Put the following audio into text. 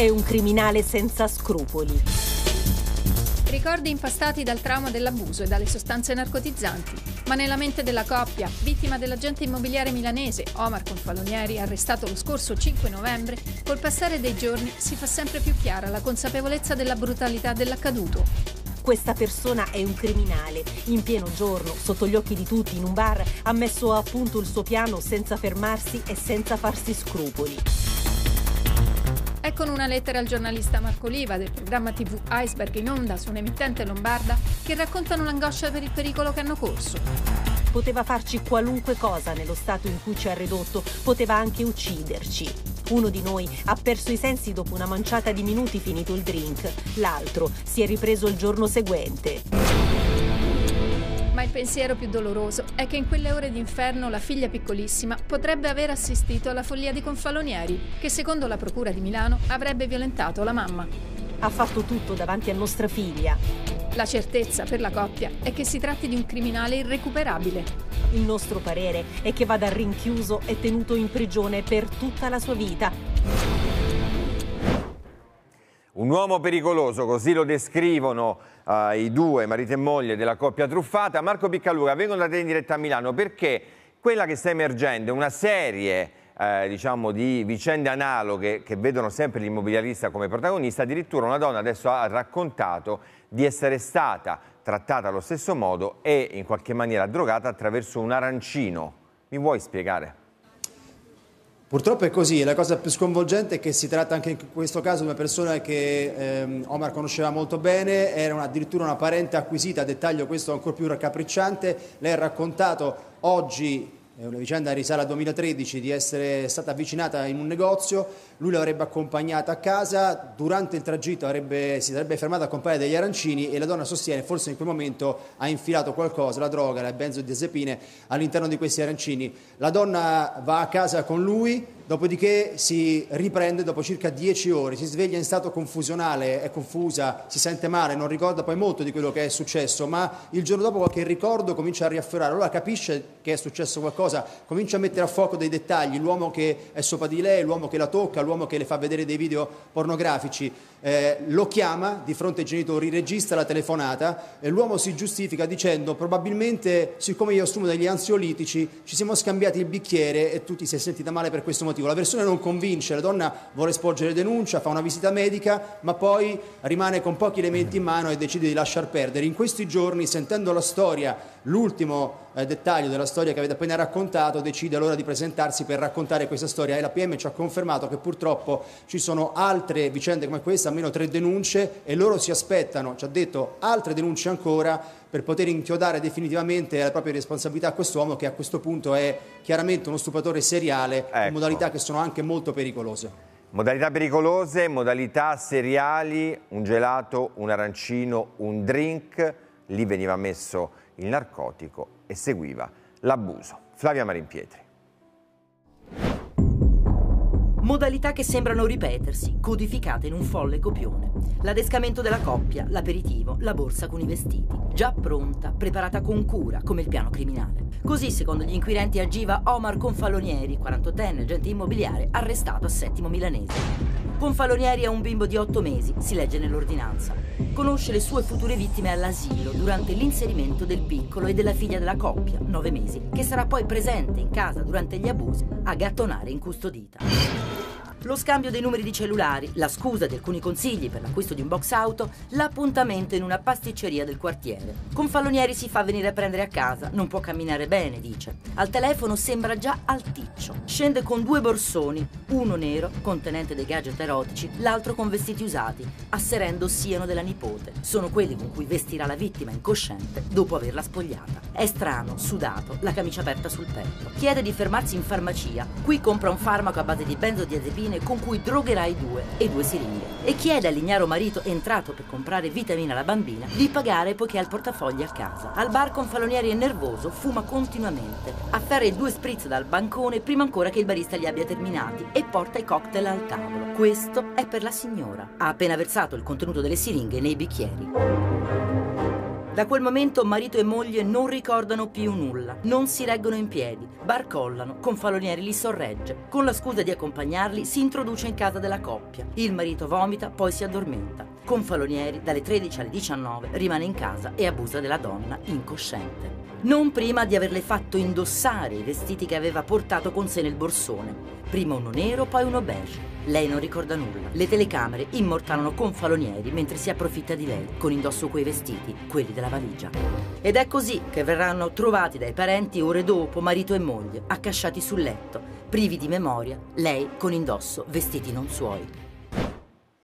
è un criminale senza scrupoli. Ricordi impastati dal trauma dell'abuso e dalle sostanze narcotizzanti. Ma nella mente della coppia, vittima dell'agente immobiliare milanese Omar Confalonieri, arrestato lo scorso 5 novembre, col passare dei giorni si fa sempre più chiara la consapevolezza della brutalità dell'accaduto. Questa persona è un criminale. In pieno giorno, sotto gli occhi di tutti, in un bar, ha messo a punto il suo piano senza fermarsi e senza farsi scrupoli. È con una lettera al giornalista Marco Oliva del programma TV Iceberg in onda su un'emittente lombarda che raccontano l'angoscia per il pericolo che hanno corso. Poteva farci qualunque cosa nello stato in cui ci ha ridotto, poteva anche ucciderci. Uno di noi ha perso i sensi dopo una manciata di minuti finito il drink, l'altro si è ripreso il giorno seguente. Ma il pensiero più doloroso è che in quelle ore d'inferno la figlia piccolissima potrebbe aver assistito alla follia di Confalonieri, che secondo la Procura di Milano avrebbe violentato la mamma. Ha fatto tutto davanti a nostra figlia. La certezza per la coppia è che si tratti di un criminale irrecuperabile. Il nostro parere è che vada rinchiuso e tenuto in prigione per tutta la sua vita. Un uomo pericoloso, così lo descrivono uh, i due, marito e moglie della coppia truffata. Marco Piccaluga, vengono da te in diretta a Milano perché quella che sta emergendo è una serie eh, diciamo, di vicende analoghe che vedono sempre l'immobiliarista come protagonista. Addirittura una donna adesso ha raccontato di essere stata trattata allo stesso modo e in qualche maniera drogata attraverso un arancino. Mi vuoi spiegare? Purtroppo è così, la cosa più sconvolgente è che si tratta anche in questo caso di una persona che ehm, Omar conosceva molto bene, era una, addirittura una parente acquisita, a dettaglio questo ancora più raccapricciante, lei ha raccontato oggi è una vicenda risale al 2013 di essere stata avvicinata in un negozio, lui l'avrebbe accompagnata a casa, durante il tragitto avrebbe, si sarebbe fermata a comprare degli arancini e la donna sostiene forse in quel momento ha infilato qualcosa, la droga, le benzodiazepine all'interno di questi arancini. La donna va a casa con lui, Dopodiché si riprende dopo circa dieci ore, si sveglia in stato confusionale, è confusa, si sente male, non ricorda poi molto di quello che è successo, ma il giorno dopo qualche ricordo comincia a riaffiorare, allora capisce che è successo qualcosa, comincia a mettere a fuoco dei dettagli, l'uomo che è sopra di lei, l'uomo che la tocca, l'uomo che le fa vedere dei video pornografici, eh, lo chiama di fronte ai genitori, registra la telefonata e l'uomo si giustifica dicendo probabilmente siccome io assumo degli ansiolitici ci siamo scambiati il bicchiere e tu ti sei sentita male per questo motivo. La versione non convince, la donna vuole sporgere denuncia, fa una visita medica ma poi rimane con pochi elementi in mano e decide di lasciar perdere. In questi giorni sentendo la storia, l'ultimo eh, dettaglio della storia che avete appena raccontato, decide allora di presentarsi per raccontare questa storia e la PM ci ha confermato che purtroppo ci sono altre vicende come questa, almeno tre denunce e loro si aspettano, ci ha detto, altre denunce ancora per poter inchiodare definitivamente la propria responsabilità a quest'uomo che a questo punto è chiaramente uno stupratore seriale ecco. in modalità che sono anche molto pericolose. Modalità pericolose, modalità seriali, un gelato, un arancino, un drink, lì veniva messo il narcotico e seguiva l'abuso. Flavia Marimpietri. Modalità che sembrano ripetersi, codificate in un folle copione. L'adescamento della coppia, l'aperitivo, la borsa con i vestiti. Già pronta, preparata con cura, come il piano criminale. Così, secondo gli inquirenti, agiva Omar Confalonieri, 48enne agente immobiliare, arrestato a Settimo Milanese. Confalonieri è un bimbo di 8 mesi, si legge nell'ordinanza. Conosce le sue future vittime all'asilo durante l'inserimento del piccolo e della figlia della coppia, 9 mesi, che sarà poi presente in casa durante gli abusi a gattonare incustodita lo scambio dei numeri di cellulari, la scusa di alcuni consigli per l'acquisto di un box auto, l'appuntamento in una pasticceria del quartiere. Con Fallonieri si fa venire a prendere a casa, non può camminare bene, dice. Al telefono sembra già alticcio. Scende con due borsoni, uno nero, contenente dei gadget erotici, l'altro con vestiti usati, asserendo siano della nipote. Sono quelli con cui vestirà la vittima incosciente dopo averla spogliata. È strano, sudato, la camicia aperta sul petto. Chiede di fermarsi in farmacia. Qui compra un farmaco a base di benzodiazepine vitamine con cui drogherà i due e due siringhe e chiede all'ignaro marito entrato per comprare vitamina alla bambina di pagare poiché ha il portafogli a casa. Al bar con Falonieri è nervoso, fuma continuamente, afferra i due spritz dal bancone prima ancora che il barista li abbia terminati e porta i cocktail al tavolo. Questo è per la signora. Ha appena versato il contenuto delle siringhe nei bicchieri. Da quel momento marito e moglie non ricordano più nulla, non si reggono in piedi, barcollano, Confalonieri li sorregge. Con la scusa di accompagnarli si introduce in casa della coppia. Il marito vomita, poi si addormenta. Confalonieri dalle 13 alle 19 rimane in casa e abusa della donna incosciente. Non prima di averle fatto indossare i vestiti che aveva portato con sé nel borsone. Prima uno nero, poi uno beige. Lei non ricorda nulla. Le telecamere immortalano Confalonieri mentre si approfitta di lei, con indosso quei vestiti, quelli della valigia. Ed è così che verranno trovati dai parenti ore dopo marito e moglie, accasciati sul letto, privi di memoria, lei con indosso vestiti non suoi.